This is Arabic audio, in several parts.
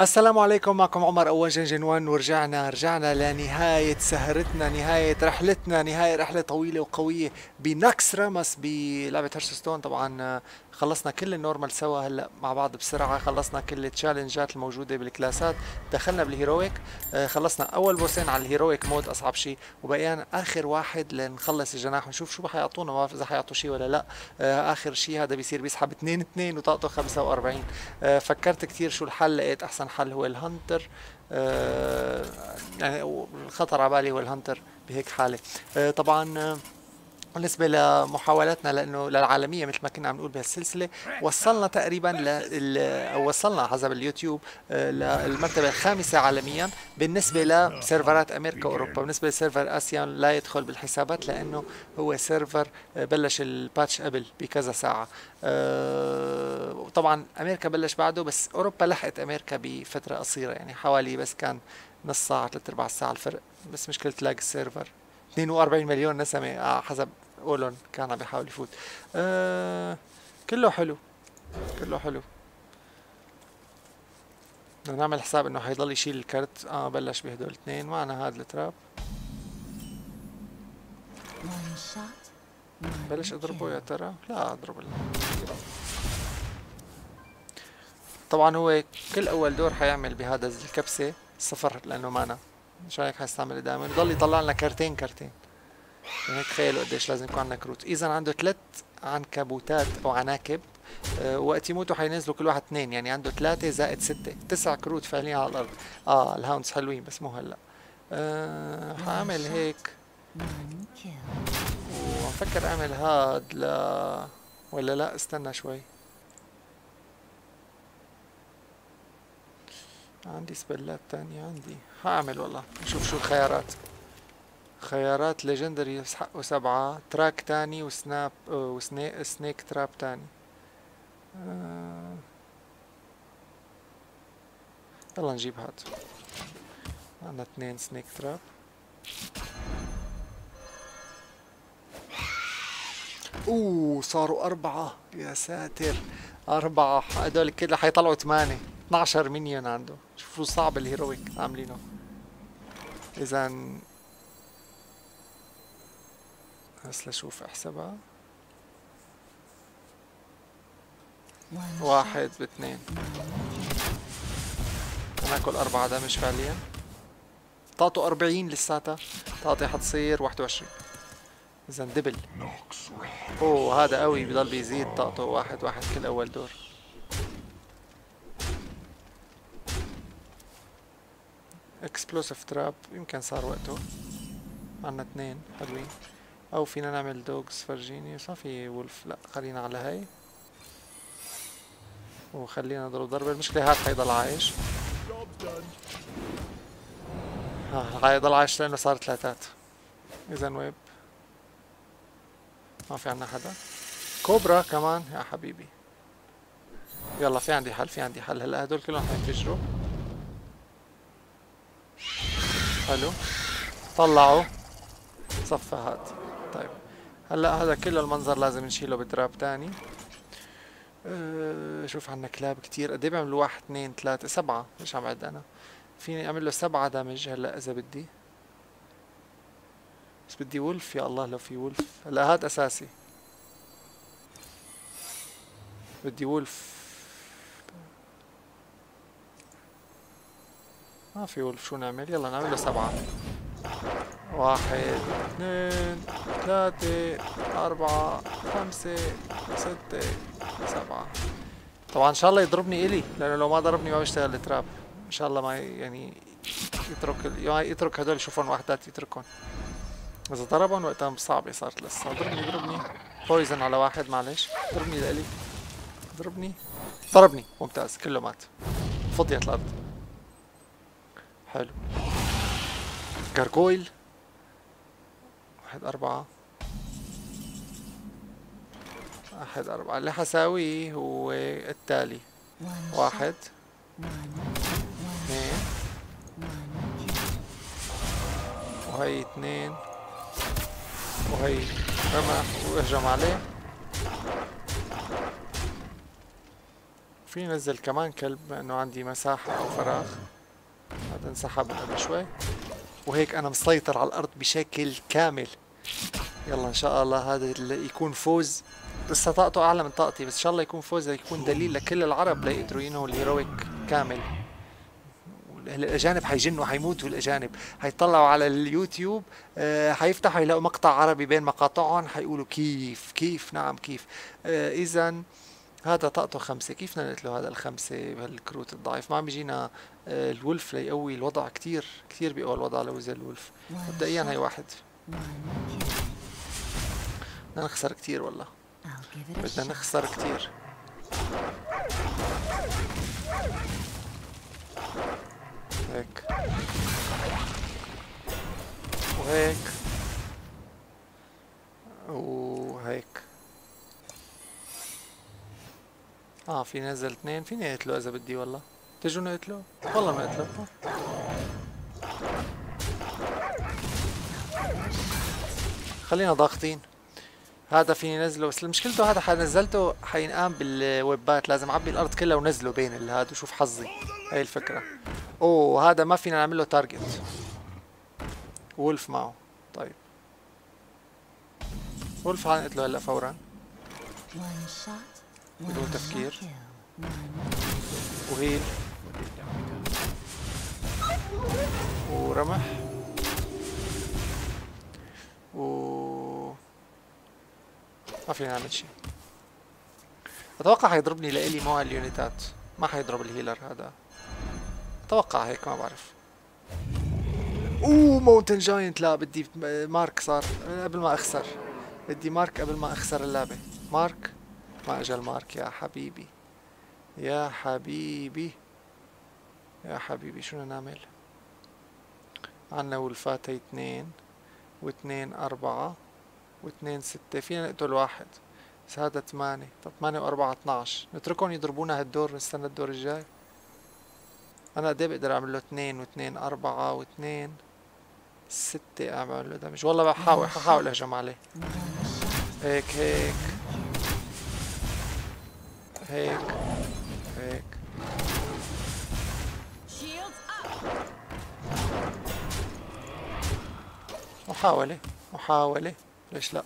السلام عليكم معكم عمر أواجن جنوان ورجعنا رجعنا لنهاية سهرتنا نهاية رحلتنا نهاية رحلة طويلة وقوية بنكسراماس بلعبة هيرستون. طبعا خلصنا كل ال normal سوا هلا مع بعض بسرعة. خلصنا كل ال challengeات الموجودة بال classات. دخلنا بال heroic. آه، خلصنا أول bossين على ال heroic mode أصعب شيء وبقينا آخر واحد لنخلص الجناح. ونشوف شو حيعطونا ما بعرف إذا حيعطوا شيء ولا لا. آه، آخر شيء هذا بيصير بيسحب 2 2 وطاقته 45 فكرت كثير شو الحل لقيت أحسن حل هو ال hunter آه يعني الخطر على بالي هو ال hunter بهيك حالة. آه طبعا آه بالنسبة لمحاولاتنا لأنه للعالمية مثل ما كنا عم نقول بهالسلسلة وصلنا تقريبا ل... أو وصلنا حسب اليوتيوب آه، للمرتبة الخامسة عالميا بالنسبة ل serverات أمريكا وأوروبا بالنسبة ل server آسيا لا يدخل بالحسابات لأنه هو server آه، بلش ال patch قبل بكذا ساعة. آه، طبعا أمريكا بلش بعده بس أوروبا لحقت أمريكا بفترة قصيرة يعني حوالي بس كان نص ساعة ثلاث أرباع ساعة الفرق بس مشكلة تلاقي السيرفر. 42 مليون نسمة حسب أولون كان عم بيحاول يفوت. آه كله حلو. كله حلو. بدنا نعمل حساب إنه حيضل يشيل الكرت. آه بلش بهدول الاثنين. معنا هذا التراب. بلش أضربه يا ترى؟ لا أضرب طبعا هو كل أول دور حيعمل بهذا الكبسة صفر لأنه مانا مش هيك حيستعمل دائما؟ يضل يطلع لنا كرتين كرتين. يعني تخيلوا قديش لازم يكون عندنا كروت. إذا عنده ثلاث عنكبوتات أو عناكب أه وقت يموتوا حينزلوا كل واحد اثنين يعني عنده ثلاثة زائد ستة. تسع كروت فعليا على الأرض. آه ال hounds حلوين بس مو هلأ. أه حأعمل هيك. وفكر أعمل هاد ل ولا لأ؟ استنى شوي. عندي سبلات تانية عندي. هعمل والله. نشوف شو الخيارات. خيارات ليجندري يسحقوا سبعة تراك تاني وسناب وسنيك سنيك تراب تاني. آه. يلا نجيب هاد. عنا اثنين snake trap أوه صاروا أربعة. يا ساتر. أربعة. هدول كده حيطلعوا ثمانية. 12 minion عنده. شوفوا صعب ال heroic عاملينه. إذا بس لشوف أحسبها. واحد. باثنين ناكل أربعة damage فعليا. طاقته أربعين لساتها طاقتي حتصير واحد وعشرين. إذا double. أوه هذا قوي. بضل بيزيد. طاقته واحد واحد كل أول دور. explosive trap يمكن صار وقته. عنا اثنين حلوين. أو فينا نعمل dogs فرجيني ما في wolf لا خلينا على هاي. وخلينا نضرب ضربة. المشكلة هاد حيضل عايش. ها حيضل عايش لأنه صار ثلاثات. اذا ويب. ما في عنا حدا. كوبرا كمان. يا حبيبي. يلا في عندي حل في عندي حل. هلا هدول كلهم حينفجروا. حلو. طلعوا. صفى هاد طيب. هلا هذا كله المنظر لازم نشيله بتراب تاني. أه شوف عنا كلاب كتير. قد إيه بيعملوا واحد اثنين ثلاثة سبعة. مش عم عد أنا. فيني أعمل له سبعة دمج هلا إذا بدي. بس بدي ولف يا الله لو في ولف. هلا هاد أساسي. بدي ولف. ما في ولف. شو نعمل؟ يلا نعمل له سبعة. واحد اثنين ثلاثة أربعة خمسة ستة سبعة. طبعا إن شاء الله يضربني إلي لأنه لو ما ضربني ما بيشتغل التراب. إن شاء الله ما يعني يترك يترك هدول يشوفون وحدات يتركون. إذا ضربهم وقتها صعبة صارت لسه. ضربني ضربني. بويزن على واحد معلش ضربني لإلي. ضربني. ضربني. ممتاز. كله مات. فضيت الأرض. حلو. جارجويل واحد أربعة. واحد أربعة. اللي حساويه هو التالي. واحد. اثنين. وهي اثنين. وهي رمح واهجم عليه. في نزل كمان كلب إنه عندي مساحة أو فراغ. هذا انسحب قبل شوي. وهيك أنا مسيطر على الأرض بشكل كامل. يلا إن شاء الله هذا يكون فوز. لسه طاقته اعلى من طاقتي بس إن شاء الله يكون فوز يكون دليل لكل العرب ليقدروا ينهوا الهيرويك كامل. الأجانب حيجنوا حيموتوا الأجانب. حيطلعوا على اليوتيوب آه حيفتحوا يلاقوا مقطع عربي بين مقاطعهم حيقولوا كيف كيف نعم كيف. آه اذا هذا طاقته خمسة. كيف بدنا نقتله هذا الخمسة بهالكروت الضعيف؟ ما عم بيجينا آه الولف ليقوي الوضع كتير كتير بيقوى الوضع لو الولف. مبدئيا هي واحد. بدنا نخسر كتير والله. بدنا نخسر كتير. هيك. وهيك. وهيك. آه في نزل اثنين. فيني اقتله إذا بدي والله. تجوا نقتله؟ والله ما نقتله. خلينا ضاغطين. هذا فيني نزله بس مشكلته هذا حنزلته حينقام بالويبات لازم أعبي الأرض كلها ونزله بين هذا وشوف حظي. هاي الفكرة. أوه هذا ما فينا نعمل له تارجت wolf معه. طيب. wolf حنقتله هلا فورا. بدون تفكير. و heal. ورمح. و ما فينا نعمل شيء أتوقع حيضربني لإلي مو ال unitات. ما حيضرب ال healer هذا. أتوقع هيك ما بعرف. اوه mountain giant لا بدي mark صار. قبل ما أخسر. بدي mark قبل ما أخسر اللعبة. mark ما اجى ال mark يا حبيبي. يا حبيبي. يا حبيبي شو نعمل؟ عنا wolfات هي اثنين. واثنين أربعة واثنين ستة فينا نقتل واحد. بس هذا ثمانية. طب ثمانية وأربعة اثناش نتركهم يضربونا هالدور. نستنى الدور الجاي. أنا قد بقدر أعمل له اثنين واثنين أربعة واثنين ستة أعمل له دمج والله بحاول ححاول أهجم عليه. هيك هيك. هيك. محاولة محاولة. ليش لا؟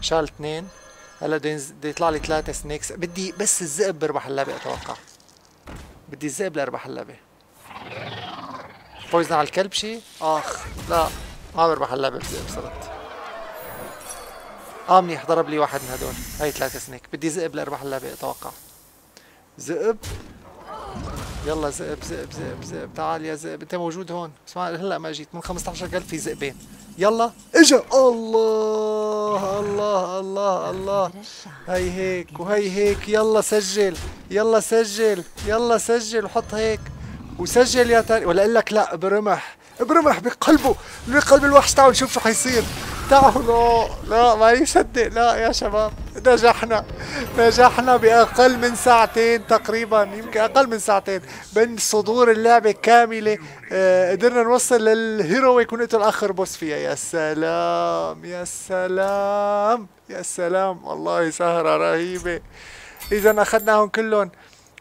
شال اثنين. هلا بده يطلع لي ثلاثة سنيكس بدي بس الذئب بربح اللعبة أتوقع. بدي الذئب ليربح اللعبة. فوزنا على الكلب شي؟ آخ لا. ما بربح اللعبة بذئب صرت. آه منيح. ضرب لي واحد من هدول. هاي ثلاثة سنيك بدي ذئب لاربح اللعبة أتوقع. ذئب؟ يلا ذئب ذئب ذئب ذئب تعال يا ذئب انت موجود هون. اسمع هلا ما جيت. من 15 قلب في ذئبين يلا. اجا. الله الله الله الله. هي هيك وهي هيك. يلا سجل. يلا سجل. يلا سجل. وحط هيك. وسجل يا تاني. ولا أقول لك لا برمح. برمح بقلبه. بقلب الوحش تعالوا نشوف شو حيصير. تعالوا. لا ما يصدق. لا يا شباب. نجحنا. نجحنا بأقل من ساعتين تقريبا يمكن أقل من ساعتين من صدور اللعبة كاملة آه قدرنا نوصل للهيرويك ونقتل آخر بوس فيها. يا سلام يا سلام يا سلام. والله سهرة رهيبة. إذا أخذناهم كلهم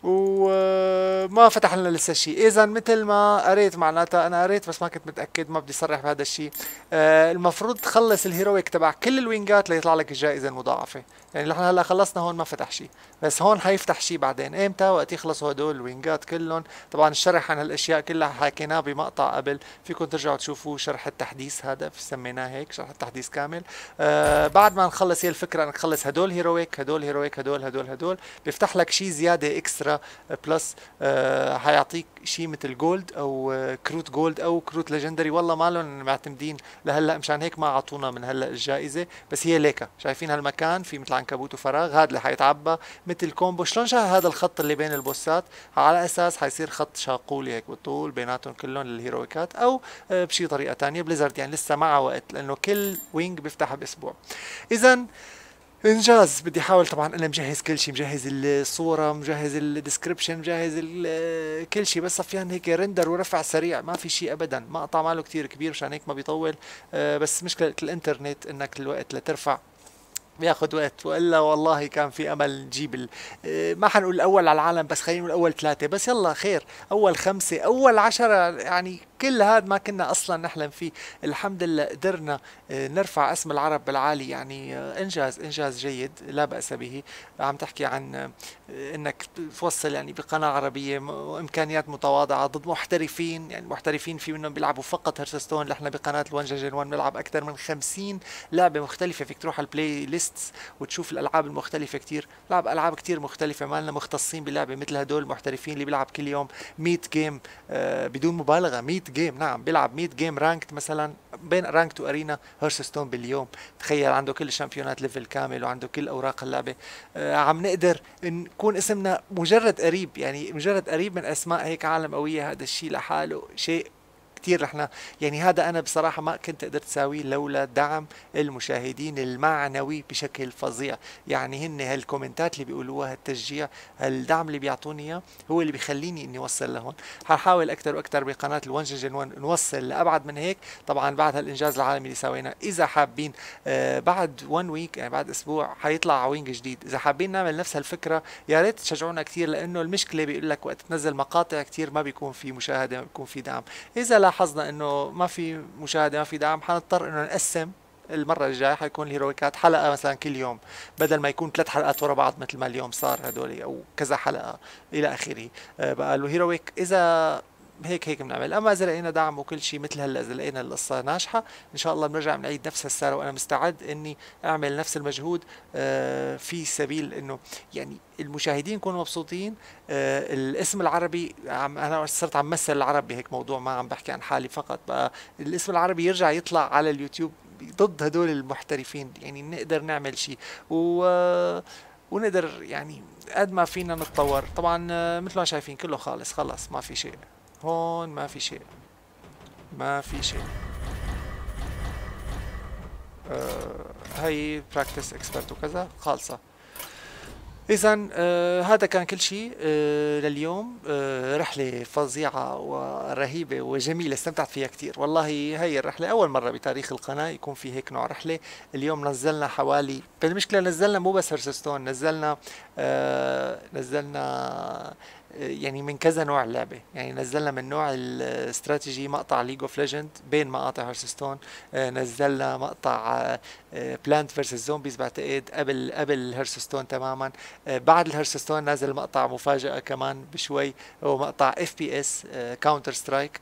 وما فتح لنا لسه شيء. اذا مثل ما قريت معناتها أنا قريت بس ما كنت متأكد ما بدي صرح بهذا الشيء. آه المفروض تخلص الهيرويك تبع كل الوينجات ليطلع لك الجائزة المضاعفة. يعني نحن هلا خلصنا هون ما فتح شيء بس هون حيفتح شيء بعدين. إمتى؟ وقت يخلصوا هدول الوينجات كلهم. طبعا الشرح عن هالأشياء كلها حكيناه بمقطع قبل. فيكم ترجعوا تشوفوا شرح التحديث هذا سميناه هيك شرح التحديث كامل. آه بعد ما نخلص هي الفكرة انك تخلص هدول heroic هدول heroic هدول هدول هدول. بيفتح لك شيء زيادة extra plus آه حيعطيك شيء مثل gold أو آه كروت gold أو كروت legendary والله ما لهم معتمدين لهلأ مشان هيك ما أعطونا من هلأ الجائزة. بس هي ليكها. شايفين هالمكان؟ في مثل عنكبوت وفراغ هذا اللي حيتعبى مثل combo. شلون هذا الخط اللي بين ال bossات؟ على أساس حيصير خط شاقولي هيك بالطول بيناتهم كلهم لل heroicات أو آه بشي طريقة ثانية بليزرد. يعني لسه معها وقت لأنه كل wing بيفتح بأسبوع. اذا إنجاز. بدي أحاول طبعا أنا مجهز كل شيء مجهز الصورة مجهز ال description مجهز كل شيء بس صفيان هيك render ورفع سريع ما في شيء ابدا. مقطع ماله كثير كبير مشان هيك ما بيطول. آه بس مشكلة الإنترنت إنك الوقت لترفع بياخد وقت. وإلا والله كان في أمل نجيب ال... آه، ما حنقول الأول على العالم بس خلينا نقول أول ثلاثة. بس يلا خير أول خمسة أول عشرة يعني كل هذا ما كنا أصلا نحلم فيه. الحمد لله قدرنا آه، نرفع اسم العرب بالعالي يعني آه، إنجاز إنجاز جيد لا بأس به. عم تحكي عن إنك توصل يعني بقناة عربية وامكانيات متواضعة ضد محترفين. يعني محترفين في منهم بيلعبوا فقط اللي إحنا بقناة الوان جن 1 بنلعب أكثر من 50 لعبة مختلفة. فيك تروح على البلاي ليست وتشوف الألعاب المختلفة كتير. لعب ألعاب كتير مختلفة. ما لنا مختصين بلعبة مثل هدول المحترفين اللي بيلعب كل يوم 100 game آه بدون مبالغة. 100 game نعم بيلعب 100 game ranked مثلا بين ranked و arena هيرستون باليوم. تخيل عنده كل ال championات level كامل وعنده كل أوراق اللعبة. آه عم نقدر نكون اسمنا مجرد قريب يعني مجرد قريب من أسماء هيك عالم قوية هذا الشيء لحاله شيء كثير رحنا يعني هذا أنا بصراحة ما كنت قدرت أساويه لولا دعم المشاهدين المعنوي بشكل فظيع. يعني هن هال commentات اللي بيقولوها هالتشجيع هالدعم اللي بيعطوني إياه هو اللي بيخليني إني أوصل لهون. ححاول أكثر وأكثر بقناة الون جن 1 نوصل لأبعد من هيك. طبعا بعد هالإنجاز العالمي اللي سويناه إذا حابين آه بعد 1 week يعني بعد أسبوع حيطلع wing جديد. إذا حابين نعمل نفس الفكرة يا ريت تشجعونا كثير لأنه المشكلة بيقول لك وقت تنزل مقاطع كثير ما بيكون في مشاهدة ما بيكون في دعم. إذا لا لاحظنا إنه ما في مشاهدة ما في دعم. حنضطر إنه نقسم المرة الجاية حيكون ال heroic ات حلقة مثلا كل يوم بدل ما يكون ثلاث حلقات ورا بعض مثل ما اليوم صار هدول أو كذا حلقة إلى آخره. آه، بقى الهيرويك إذا هيك هيك بنعمل. أما إذا لقينا دعم وكل شيء مثل هلأ إذا لقينا القصة ناجحة إن شاء الله بنرجع بنعيد نفس الساره وأنا مستعد إني أعمل نفس المجهود آه، في سبيل إنه يعني المشاهدين يكونوا مبسوطين. آه، الاسم العربي عم أنا صرت عم مثل العرب بهيك موضوع ما عم بحكي عن حالي فقط. بقى الاسم العربي يرجع يطلع على اليوتيوب ضد هدول المحترفين. يعني نقدر نعمل شيء و ونقدر يعني قد ما فينا نتطور. طبعا آه، مثل ما شايفين كله خالص خلص ما في شيء. هون ما في شيء. ما في شيء. آه هي practice expert وكذا. خالصة. اذا آه هذا كان كل شيء آه لليوم. آه رحلة فظيعة ورهيبة وجميلة استمتعت فيها كثير والله هي الرحلة أول مرة بتاريخ القناة يكون في هيك نوع رحلة. اليوم نزلنا حوالي المشكلة نزلنا مو بس Hearthstone نزلنا آه نزلنا يعني من كذا نوع لعبه يعني نزلنا من نوع الاستراتيجي مقطع League of Legend بين مقاطع Hearthstone آه، نزلنا مقطع Plant versus Zombies بعتقد قبل قبل Hearthstone تماما. آه، بعد ال Hearthstone نازل مقطع مفاجأة كمان بشوي هو مقطع FPS Counter Strike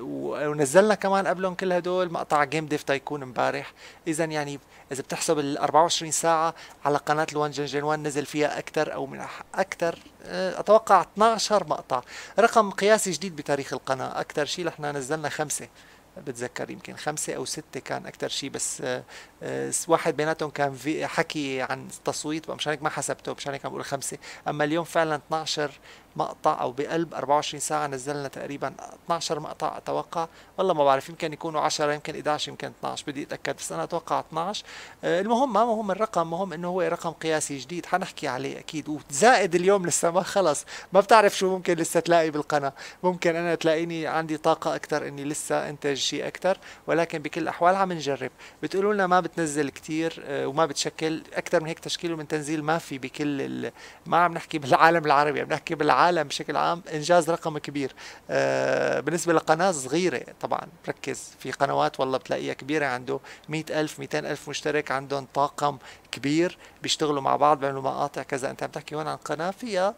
ونزلنا كمان قبلهم كل هدول مقطع جيم ديف تايكون امبارح. اذا يعني إذا بتحسب ال 24 ساعة على قناة الوان جن جن 1 نزل فيها أكثر أو من أكثر أتوقع 12 مقطع. رقم قياسي جديد بتاريخ القناة. أكثر شيء نحن نزلنا خمسة. بتذكر يمكن خمسة أو ستة كان أكثر شيء بس آه، آه، واحد بيناتهم كان في حكي عن تصويت مشان هيك ما حسبته مشان هيك عم بقول خمسة. أما اليوم فعلا 12 مقطع أو بقلب 24 ساعة نزلنا تقريبا 12 مقطع أتوقع. والله ما بعرف يمكن يكونوا 10 يمكن 11 يمكن 12 بدي أتأكد بس أنا أتوقع 12 آه، المهم ما مهم الرقم مهم إنه هو رقم قياسي جديد حنحكي عليه أكيد. وزائد اليوم لسه ما خلص ما بتعرف شو ممكن لسه تلاقي بالقناة. ممكن أنا تلاقيني عندي طاقة أكثر إني لسه أنتج شيء أكثر ولكن بكل الأحوال عم نجرب. بتقولوا لنا ما بتنزل كثير آه، وما بتشكل أكثر من هيك تشكيل ومن تنزيل ما في بكل ما عم نحكي بالعالم العربي عم نحكي بالعالم العالم بشكل عام إنجاز رقم كبير. آه بالنسبة لقناة صغيرة طبعا بركز في قنوات والله بتلاقيها كبيرة عنده مئة ألف مئتين ألف مشترك عندهم طاقم كبير بيشتغلوا مع بعض بيعملوا مقاطع كذا. أنت عم تحكي هون عن قناة فيها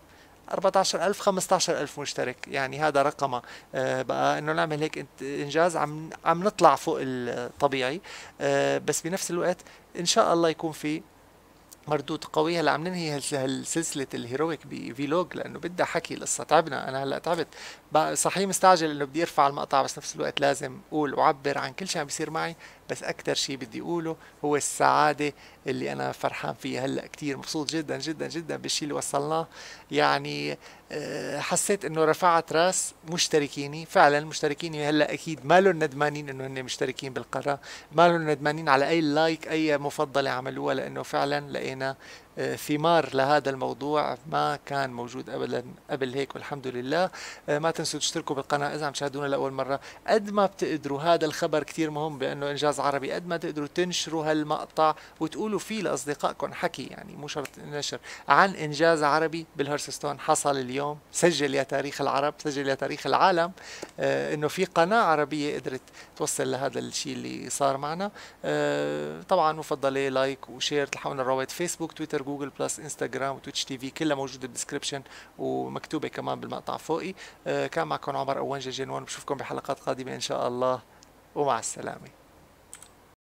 14000 15000 مشترك. يعني هذا رقمه آه بقى إنه نعمل هيك إنجاز عم عم نطلع فوق الطبيعي. آه بس بنفس الوقت إن شاء الله يكون في مردود قوي هلا عم ننهي هالسلسله ال heroic ب vlog؟ لأنه بدها حكي القصة تعبنا. أنا هلأ تعبت. صحيح مستعجل إنه بدي ارفع المقطع بس نفس الوقت لازم أقول وأعبر عن كل شيء عم بيصير معي بس أكثر شيء بدي أقوله هو السعادة اللي أنا فرحان فيها. هلأ كثير مبسوط جدا جدا جدا بالشيء اللي وصلناه يعني آه، حسيت إنه رفعت راس مشتركيني فعلا مشتركيني. هلأ أكيد ما لهم ندمانين إنه هن مشتركين بالقناه ما لهم ندمانين على أي لايك أي مفضلة عملوها لأنه فعلا لقينا ثمار لهذا الموضوع ما كان موجود ابدا قبل هيك والحمد لله. آه، ما تنسوا تشتركوا بالقناة إذا عم تشاهدونا لأول مرة. قد ما بتقدروا هذا الخبر كثير مهم بأنه إنجاز عربي. قد ما تقدروا تنشروا هالمقطع وتقولوا فيه لأصدقائكم. حكي يعني مو شرط نشر عن إنجاز عربي بالهرستون حصل اليوم. سجل يا تاريخ العرب سجل يا تاريخ العالم آه إنه في قناة عربية قدرت توصل لهذا الشيء اللي صار معنا. آه طبعا مفضلة like و share تلحقونا الروابط فيسبوك تويتر جوجل بلس انستغرام و Twitch TV كلها موجودة بال description ومكتوبة كمان بالمقطع فوقي. آه كان معكم عمر اوانجا جنوان بشوفكم بحلقات قادمة إن شاء الله ومع السلامة.